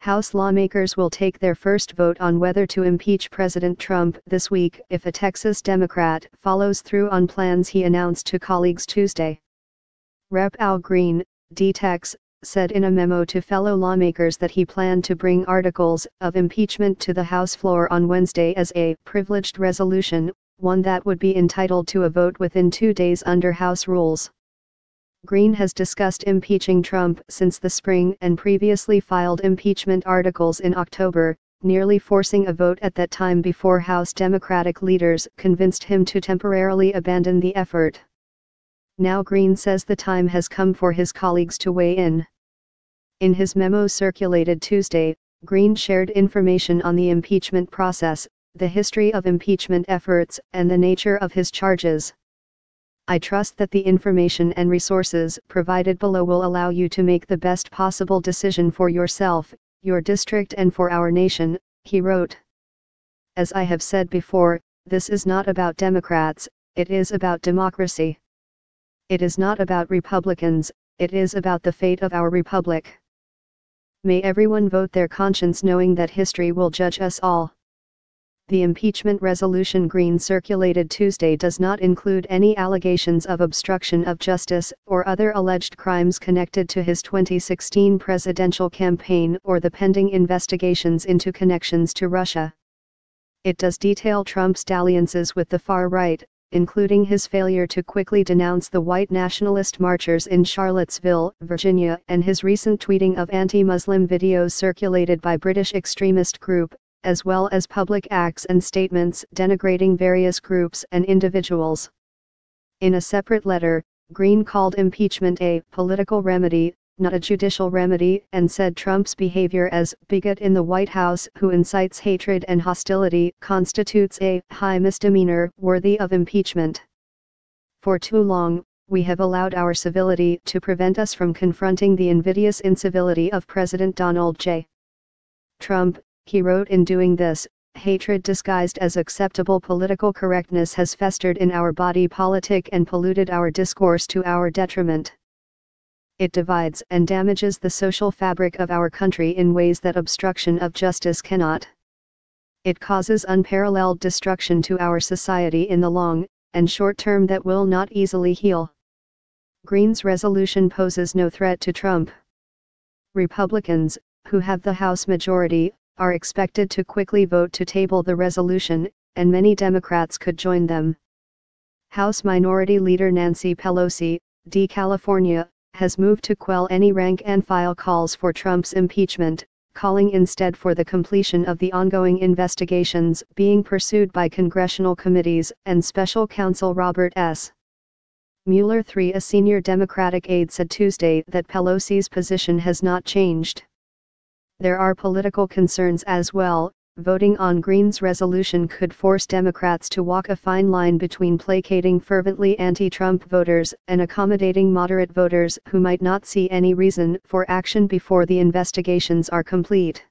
House lawmakers will take their first vote on whether to impeach President Trump this week if a Texas Democrat follows through on plans he announced to colleagues Tuesday. Rep. Al Green, D-Tex, said in a memo to fellow lawmakers that he planned to bring articles of impeachment to the House floor on Wednesday as a privileged resolution, one that would be entitled to a vote within two days under House rules. Green has discussed impeaching Trump since the spring and previously filed impeachment articles in October, nearly forcing a vote at that time before House Democratic leaders convinced him to temporarily abandon the effort. Now Green says the time has come for his colleagues to weigh in. In his memo circulated Tuesday, Green shared information on the impeachment process, the history of impeachment efforts, and the nature of his charges. I trust that the information and resources provided below will allow you to make the best possible decision for yourself, your district and for our nation, he wrote. As I have said before, this is not about Democrats, it is about democracy. It is not about Republicans, it is about the fate of our republic. May everyone vote their conscience knowing that history will judge us all. The impeachment resolution Green circulated Tuesday does not include any allegations of obstruction of justice or other alleged crimes connected to his 2016 presidential campaign or the pending investigations into connections to Russia. It does detail Trump's dalliances with the far right, including his failure to quickly denounce the white nationalist marchers in Charlottesville, Virginia, and his recent tweeting of anti-Muslim videos circulated by British extremist group, as well as public acts and statements denigrating various groups and individuals. In a separate letter, Green called impeachment a political remedy, not a judicial remedy, and said Trump's behavior as bigot in the White House who incites hatred and hostility constitutes a high misdemeanor worthy of impeachment. For too long, we have allowed our civility to prevent us from confronting the invidious incivility of President Donald J. Trump, he wrote in doing this, hatred disguised as acceptable political correctness has festered in our body politic and polluted our discourse to our detriment. It divides and damages the social fabric of our country in ways that obstruction of justice cannot. It causes unparalleled destruction to our society in the long and short term that will not easily heal. Green's resolution poses no threat to Trump. Republicans, who have the House majority, are expected to quickly vote to table the resolution, and many Democrats could join them. House Minority Leader Nancy Pelosi, D. California, has moved to quell any rank and file calls for Trump's impeachment, calling instead for the completion of the ongoing investigations being pursued by congressional committees and special counsel Robert S. Mueller III a senior Democratic aide said Tuesday that Pelosi's position has not changed. There are political concerns as well. Voting on Green's resolution could force Democrats to walk a fine line between placating fervently anti Trump voters and accommodating moderate voters who might not see any reason for action before the investigations are complete.